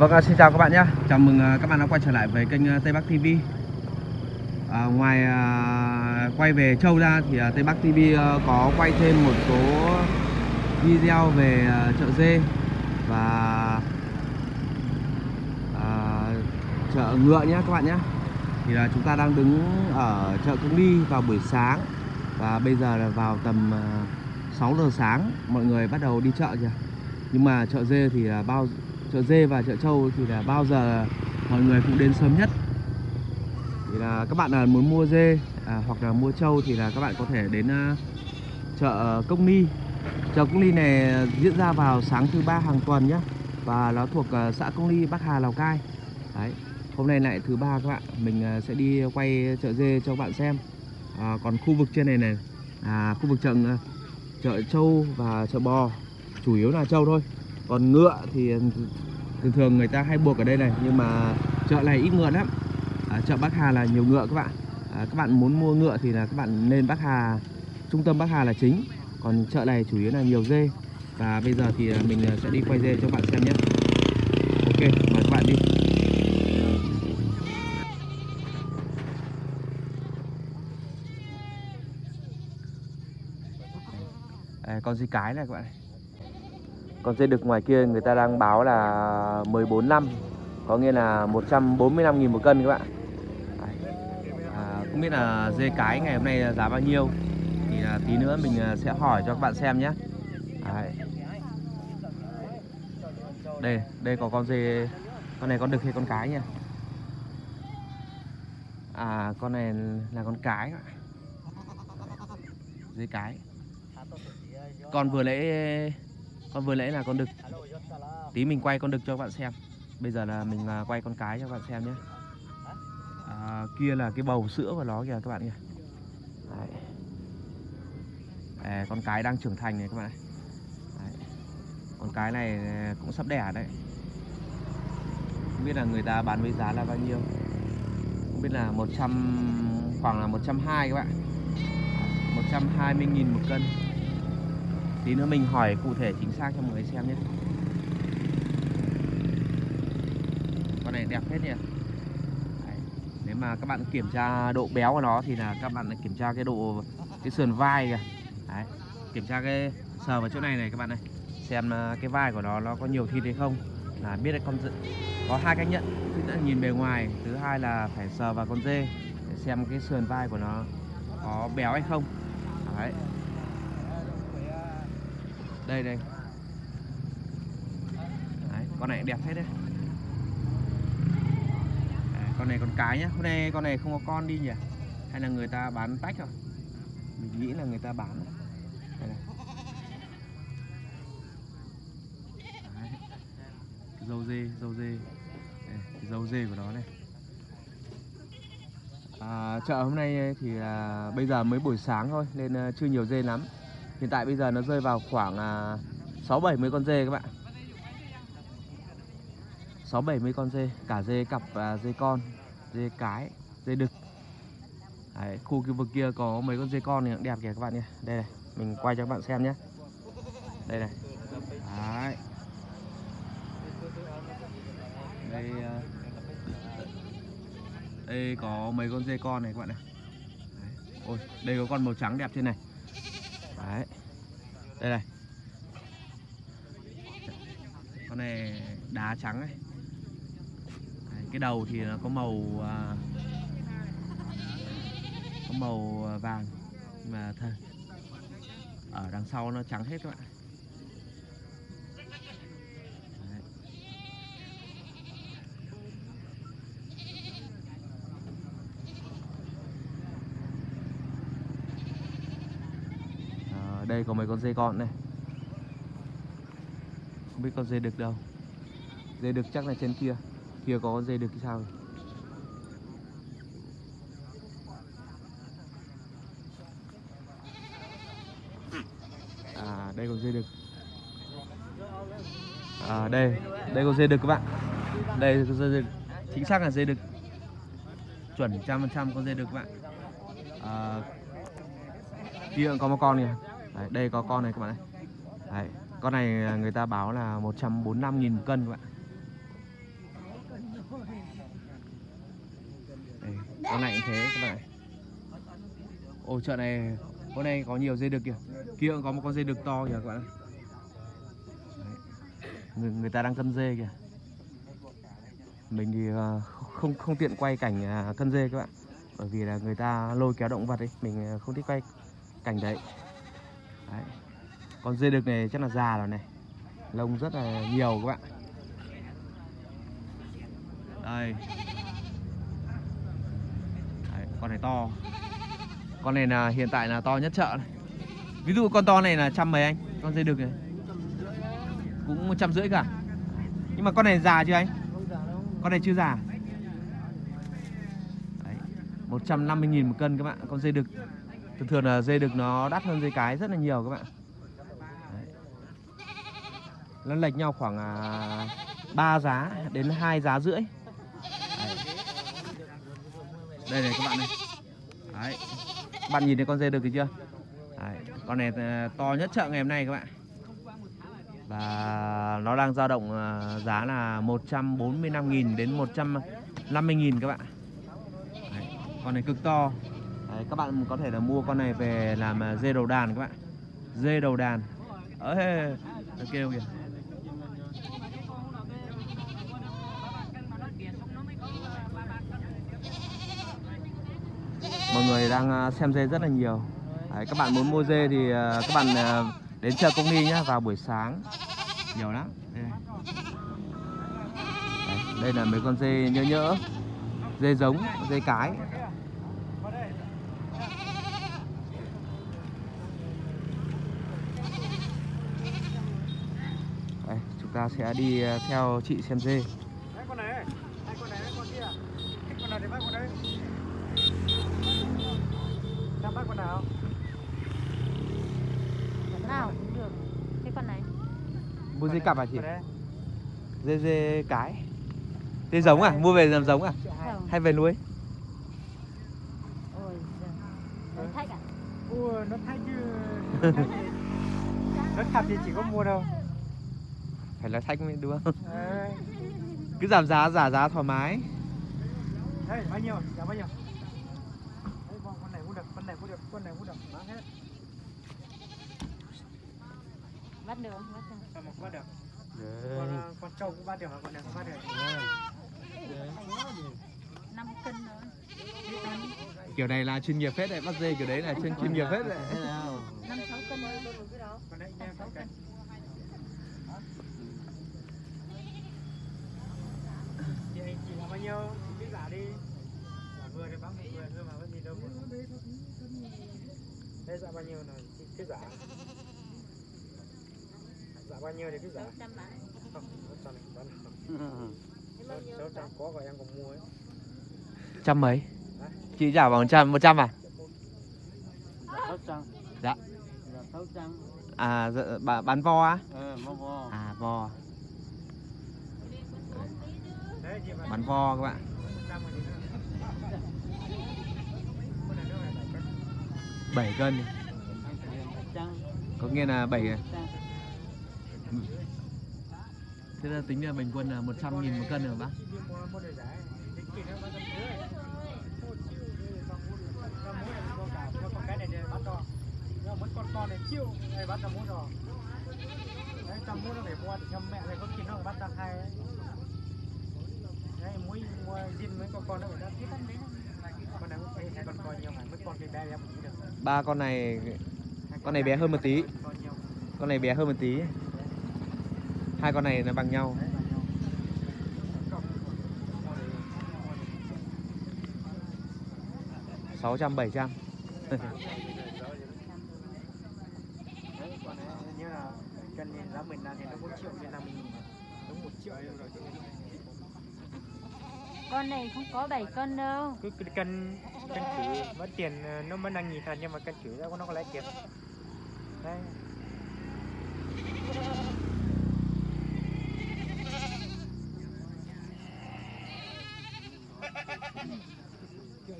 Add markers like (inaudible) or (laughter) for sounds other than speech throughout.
Vâng, à, xin chào các bạn nhé. Chào mừng à, các bạn đã quay trở lại với kênh à, Tây Bắc TV. À, ngoài à, quay về châu ra thì à, Tây Bắc TV à, có quay thêm một số video về à, chợ dê và à, chợ ngựa nhé các bạn nhé. Thì là chúng ta đang đứng ở chợ Công đi vào buổi sáng và bây giờ là vào tầm à, 6 giờ sáng mọi người bắt đầu đi chợ kìa. Nhưng mà chợ dê thì là bao chợ dê và chợ trâu thì là bao giờ mọi người cũng đến sớm nhất. Thì là các bạn là muốn mua dê à, hoặc là mua trâu thì là các bạn có thể đến à, chợ Công Ni chợ Công Ni này diễn ra vào sáng thứ ba hàng tuần nhé và nó thuộc à, xã Công Ni Bắc Hà Lào Cai. Đấy hôm nay lại thứ ba các bạn mình à, sẽ đi quay chợ dê cho các bạn xem. À, còn khu vực trên này này à, khu vực chợ à, chợ trâu và chợ bò chủ yếu là trâu thôi còn ngựa thì thường thường người ta hay buộc ở đây này nhưng mà chợ này ít ngựa lắm. À, chợ Bắc Hà là nhiều ngựa các bạn. À, các bạn muốn mua ngựa thì là các bạn lên Bắc Hà trung tâm Bắc Hà là chính. Còn chợ này chủ yếu là nhiều dê. Và bây giờ thì à, mình à, sẽ đi quay dê cho các bạn xem nhé. Ok mời các bạn đi. À, con dê cái này các bạn con dê đực ngoài kia người ta đang báo là 14 năm Có nghĩa là 145 nghìn một cân các bạn. À, Không biết là dê cái ngày hôm nay giá bao nhiêu Thì là tí nữa mình à, sẽ hỏi cho các bạn xem nhé. À, Đây, đây có con dê Con này con đực hay con cái nhỉ? À, con này là con cái Dê cái. Con vừa lấy con vừa nãy là con đực. Tí mình quay con đực cho các bạn xem. Bây giờ là mình à, quay con cái cho các bạn xem nhé. À, kia là cái bầu sữa của nó kìa các bạn kìa. Đấy. À, con cái đang trưởng thành này các bạn đấy. con cái này à, cũng sắp đẻ đấy. Không biết là người ta bán với giá là bao nhiêu. Không biết là 100 khoảng là 120 các bạn. 120 nghìn một cân. Tí nữa mình hỏi cụ thể chính xác cho mọi người xem nhé. Con này đẹp hết nhỉ? Đấy. Nếu mà các bạn kiểm tra độ béo của nó thì là các bạn kiểm tra cái độ, cái sườn vai kìa. Đấy. Kiểm tra cái sờ vào chỗ này này các bạn này Xem à, cái vai của nó nó có nhiều thịt hay không là biết được con có hai cách nhận. Thứ nhất là nhìn bề ngoài, thứ hai là phải sờ vào con dê để xem cái sườn vai của nó có béo hay không. Đấy đây đây. Đấy, con này đẹp hết đấy. À, con này con cái nhá. Hôm nay con này không có con đi nhỉ? Hay là người ta bán tách rồi? Mình nghĩ là người ta bán đây này. Đấy. dâu dê dâu dê. Đây, dâu dê của nó này. À, chợ hôm nay thì à, bây giờ mới buổi sáng thôi nên à, chưa nhiều dê lắm. Hiện tại bây giờ nó rơi vào khoảng à, 6 70 con dê các bạn. 6 70 con dê, cả dê cặp và dê con, dê cái, dê đực. Đấy, khu vực kia có mấy con dê con này cũng đẹp kìa các bạn nhé. Đây này, mình quay cho các bạn xem nhé. Đây này. Đấy. Đây à, đây có mấy con dê con này các bạn này. Đấy. Ôi, đây có con màu trắng đẹp trên này. Đây này. Con này đá trắng này. Đấy, cái đầu thì nó có màu à, có màu à, vàng mà thật ở đằng sau nó trắng hết các bạn. Đấy đây có mấy con dê con này. Không biết con dê đực đâu. Dê đực chắc là trên kia. Kia có con dê đực cái sao à đây có dê đực à đây. Đây có dê đực các bạn. Đây có dê đực chính xác là dê đực chuẩn trăm phần trăm con dê đực các bạn. À, kia có một con kìa. Đấy, đây có con này các bạn ơi, Đấy, con này người ta báo là 145.000 một cân các bạn. Đấy, con này cũng thế các bạn này. Ồ chợ này hôm nay có nhiều dê đực kìa. Kia có một con dê đực to kìa các bạn người, người ta đang cân dê kìa. Mình thì ờ, không không tiện quay cảnh à, cân dê các bạn. Bởi vì là người ta lôi kéo động vật ấy mình ờ, không thích quay cảnh đấy đấy. Con dê đực này chắc là già rồi này. Lông rất là nhiều các bạn. Đây. Đấy, con này to. Con này là hiện tại là to nhất chợ này. ví dụ con to này là trăm mấy anh? Con dê đực này. Cũng một trăm rưỡi cả. Nhưng mà con này già chưa anh? Con này chưa già. 150 nghìn một cân các bạn con dê đực thường thường là dê đực nó đắt hơn dê cái rất là nhiều các bạn Đấy. nó lệch nhau khoảng à, 3 giá đến 2 giá rưỡi Đấy. đây này các bạn này Đấy. bạn nhìn thấy con dê đực thì chưa Đấy. con này à, to nhất chợ ngày hôm nay các bạn và nó đang dao động à, giá là 145.000 đến 150.000 các bạn Đấy, con này cực to Đấy, các bạn có thể là mua con này về làm à, dê đầu đàn các bạn. Dê đầu đàn. Ơi kêu kìa. Mọi người đang à, xem dê rất là nhiều. Đấy, các bạn muốn mua dê thì à, các bạn đến chợ công ty nhá vào buổi sáng. Nhiều lắm. Đây. Đấy, đây là mấy con dê nhỡ nhỡ dê giống dê cái Đây, chúng ta sẽ đi à, theo chị xem dê. Đấy con này, hai con này, hai con kia. Thích con nào thì bắt con đấy. Em bắt con nào? Con nào? Cũng được. Thế con này. Mua dê cặp à chị? dê dê cái. Dê giống à? Mua về làm giống à? Hay về nuôi? Ôi giời. Đấy thách à? Ui, nó thay chứ. (laughs) Nó thật thì chỉ có mua đâu. Phải là thách mới đúng không Đấy. (laughs) cứ giảm giá giả giá thoải mái Đấy, bao nhiêu? Giá bao nhiêu? Đấy, con con này cũng được, con này cũng được, con này cũng được. Bán hết. Bắt được không? Bắt được Còn một bắt được. Con, ờ, con trâu cũng bắt được, con này không bắt được. 5 cân nữa kiểu này là chuyên nghiệp phết đấy bắt dê kiểu đấy là chuyên chuyên nghiệp phết đấy 5 6 cân nữa Con đấy nha, phải cân. Chị anh chị là bao nhiêu? Chị biết giả đi. Giả vừa thì bán một vừa thôi mà có gì đâu. Thế dạ bao nhiêu là cứ giả. Dạ bao nhiêu thì cứ giả. 600 bán Không, nó cho này bán không. Sáu- sáu trăm có gọi em còn mua ấy. trăm mấy? Chị trả bằng trăm một trăm à? Sáu trăm. Dạ. sáu trăm. À dạ, bà- bán vo á? Bò à vo. Bán vo các bạn. 100 rồi thì nữa. Con này nữa phải bảy cân. 7 cân trăm có nghĩa là 7 trăm thế là tính là bình quân là 100 nghìn một cân rồi bác con con này này trăm mốt rồi. Đấy, trăm mốt nó phải mua để cho mẹ này có nó bắt hai. Đấy, mua mấy con con nó phải đắt. Con này phải hai con con nhiều mà mấy con bé em cũng được. ba con này Con này bé hơn một tí. Con này bé hơn một tí. Hai con này nó bằng nhau. Sáu trăm bảy trăm. Đấy, còn đấy, như là cân nhìn giá mình là thì nó một triệu như là mình đúng một triệu rồi chị Con này không có 7 cân đâu. Cứ cân cân chữ vẫn tiền ờ, nó vẫn đang nhìn thật nhưng mà cân chữ ra nó có lấy tiền đấy.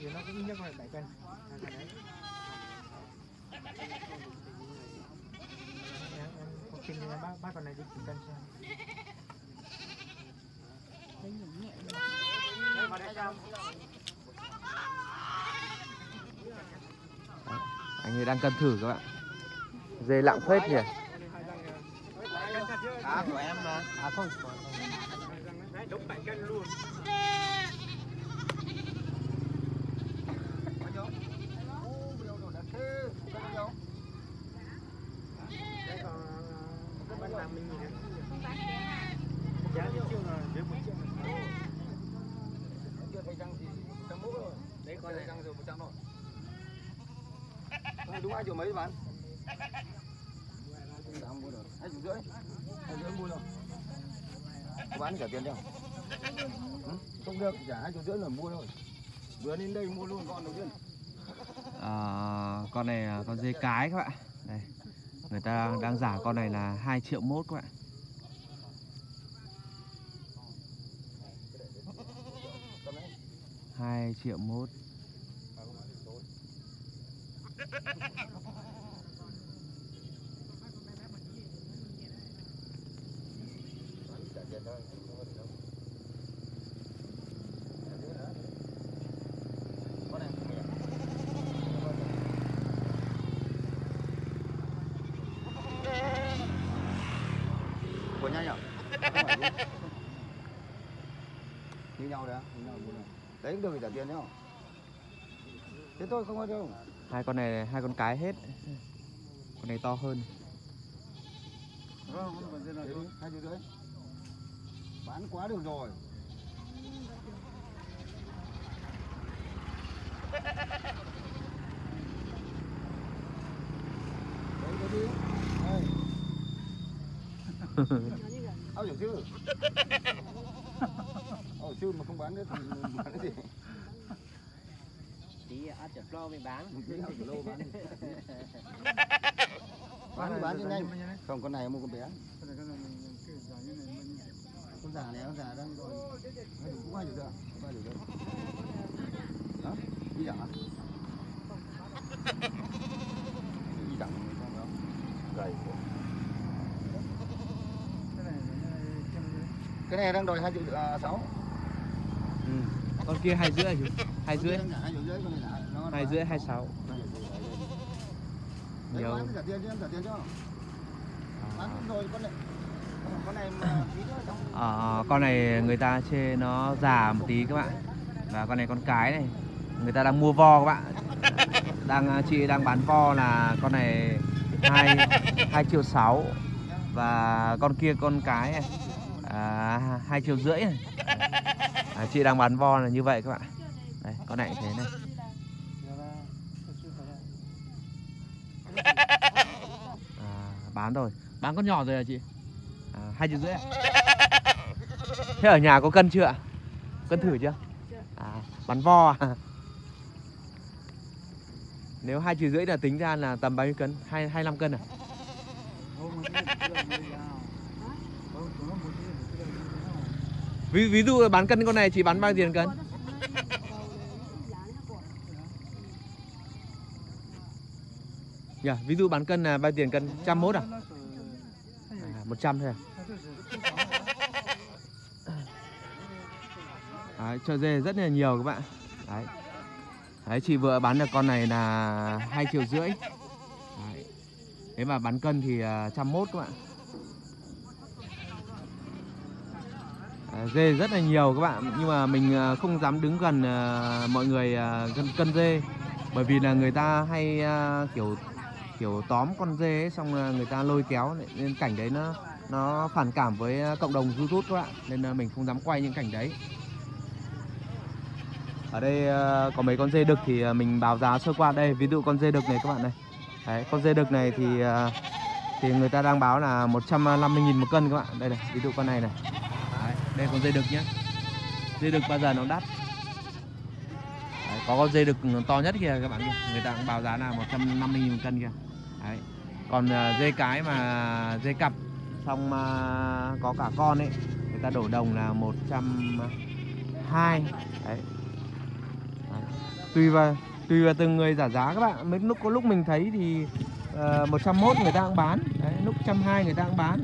Chuyện nó cũng nhấc phải bảy cân cái đấy em có tin bác bác con này đi cân xem. Đấy anh ấy đang cân thử các bạn dê lặng phết nhỉ của em mà à không đúng bảy cân luôn đấy con này rồi một trăm rồi đúng triệu mấy bán hai rưỡi hai rưỡi mua Có bán trả tiền đâu? Ừ? không được trả hai triệu rưỡi là mua thôi. Vừa đến đây mua luôn con đầu tiên. À, con này là con dê cái các bạn. Đây người ta đang, đang giả con này là 2 triệu mốt các bạn. Hai triệu mốt trả tiền thôi không có gì đâu con này không nhỉ? Của nhau nhỉ? Như nhau đấy như nhau mua này. đấy cũng được trả tiền nhá thế tôi không có đâu hai con này hai con cái hết con này to hơn Vâng, không còn. Hai triệu rưỡi. Bán quá được rồi. Đấy, đấy đi. Đây. Ao hiểu chưa? Hiểu chưa mà không bán nữa thì bán cái gì? Tí ăn chật lo mới bán. Tí lô bán đi. Bán thì bán cho nhanh. Không, con này mua con bé. Con giả này con giả đang rồi hai cũng triệu rưỡi cũng hai triệu rưỡi đó đi giả đi giả không đó gầy cái này đang đòi hai triệu à, sáu. Ừ. con kia hai rưỡi hai rưỡi. Hai rưỡi nó hai sáu. Nhiều. bán trả tiền cho em trả tiền cho. Bán rồi con này con này Ờ, con này người ta chê nó già một tí các bạn. Và con này con cái này người ta đang mua vo các bạn. Đang à, chị đang bán vo là con này hai hai triệu sáu. Và con kia con cái này à, hai triệu rưỡi này. À, chị đang bán vo là như vậy các bạn. Đây con này thế này. À, bán rồi. Bán con nhỏ rồi à chị? Hai triệu rưỡi à? thế ở nhà có cân chưa ạ? Cân thử chưa? À bắn vo à? Nếu hai triệu rưỡi là tính ra là tầm bao nhiêu cân? Hai hai năm cân à? Ví, ví dụ là bán cân con này chỉ bán bao tiền cân? Dạ, ví dụ bán cân là bao tiền cân? Trăm mốt à? À, 100 thôi à? Đấy, chợ dê rất là nhiều các bạn. Đấy. Đấy, chị vừa bán được con này là hai triệu rưỡi. Đấy. Thế mà bán cân thì à, trăm mốt các bạn. À, Dê rất là nhiều các bạn. Nhưng mà mình à, không dám đứng gần à, mọi người à, cân, cân dê. Bởi vì là người ta hay kiểu kiểu tóm con dê ấy, xong người ta lôi kéo nên cảnh đấy nó nó phản cảm với ờ, cộng đồng YouTube các bạn nên ờ, mình không dám quay những cảnh đấy. Ở đây ờ, có mấy con dê đực thì mình báo giá sơ qua. Đây ví dụ con dê đực này các bạn này. Đấy con dê đực này thì thì người ta đang báo là 150.000 một cân các bạn. Đây này ví dụ con này này. Đấy, đây con dê đực nhé dê đực bao giờ nó đắt? Đấy, có con dê đực to nhất kìa các bạn kìa người ta cũng báo giá là 150.000 một cân kìa đấy. còn dê cái mà dê cặp xong mà có cả con ấy người ta đổ đồng là 120 đấy. Tùy vào tùy vào từng người giả giá các bạn. Mấy lúc có lúc mình thấy thì ờ, uh, 101 người ta cũng bán. Đấy, lúc 120 người ta cũng bán.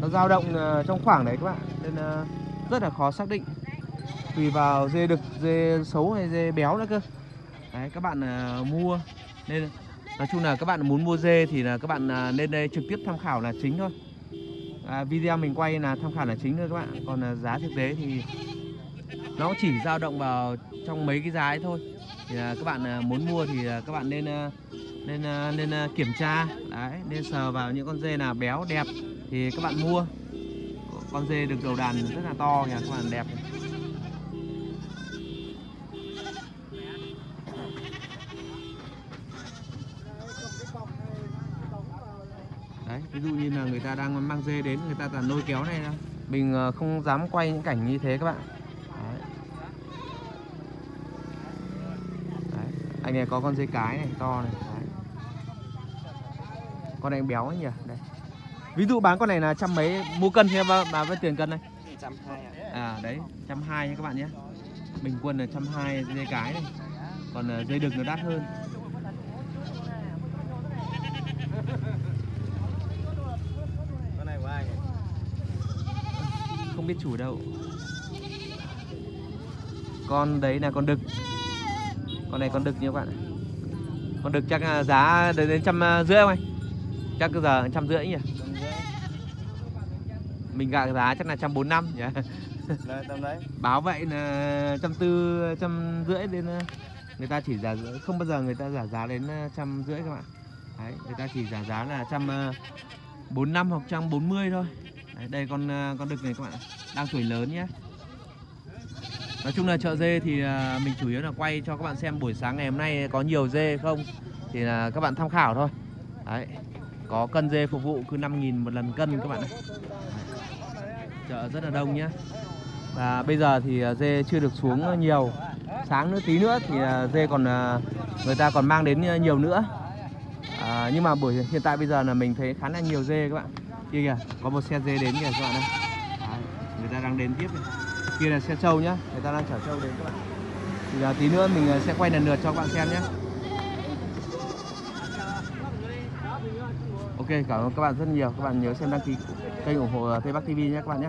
Nó dao động uh, trong khoảng đấy các bạn. Nên uh, rất là khó xác định. Tùy vào dê đực dê xấu hay dê béo nữa cơ. Đấy các bạn uh, mua. Nên nói chung là các bạn muốn mua dê thì là các bạn uh, lên đây trực tiếp tham khảo là chính thôi à, video mình quay là tham khảo là chính thôi các bạn. Còn là giá thực tế thì nó chỉ dao động vào trong mấy cái giá ấy thôi. Thì à, các bạn à, muốn mua thì à, các bạn nên à, nên à, nên à, kiểm tra. Đấy nên sờ vào những con dê nào béo đẹp thì các bạn mua. Con dê được đầu đàn rất là to kìa các bạn đẹp dụ như là người ta đang mang dê đến người ta toàn lôi kéo này đâu mình ờ, không dám quay những cảnh như thế các bạn. Đấy. Đấy. anh này có con dê cái này to này. Đấy. con này béo ấy nhỉ? Đây. Ví dụ bán con này là trăm mấy mua cân thì bà, bà với tiền cân này. Trăm hai ạ. À đấy trăm hai nha các bạn nhé. Bình quân là trăm hai dê cái này. Còn ờ, dê đực nó đắt hơn con này của ai nhỉ không biết chủ đâu. Con đấy là con đực. Con này con đực nha các bạn con đực chắc là giá đến đến trăm ờ, rưỡi không anh? Chắc cứ giờ trăm rưỡi nhỉ? Mình gạ giá chắc là trăm bốn năm nhỉ? (laughs) Báo vậy là trăm tư trăm rưỡi đến ờ, người ta chỉ giả không bao giờ người ta giả giá đến trăm rưỡi các bạn đấy người ta chỉ giả giá là trăm bốn năm hoặc trăm bốn mươi thôi đấy, đây con ờ, con đực này các bạn ạ. đang tuổi lớn nhé. Nói chung là chợ dê thì à, mình chủ yếu là quay cho các bạn xem buổi sáng ngày hôm nay có nhiều dê không. Thì là các bạn tham khảo thôi. Đấy có cân dê phục vụ cứ 5.000 một lần cân các bạn ạ. Chợ rất là đông nhé. Và bây giờ thì à, dê chưa được xuống nhiều. Sáng nữa tí nữa thì à, dê còn người ta còn mang đến nhiều nữa. À, nhưng mà buổi hiện tại bây giờ là mình thấy khá là nhiều dê các bạn kia kìa có một xe dê đến kìa các bạn ơi Đấy, người ta đang đến tiếp này. kia là xe trâu nhá người ta đang chở trâu đến. Các bạn thì tí nữa mình ờ, sẽ quay lần lượt cho các bạn xem nhé ok cảm ơn các bạn rất nhiều. Các bạn nhớ xem đăng ký kênh ủng hộ ờ, Tây Bắc TV nhé các bạn nhé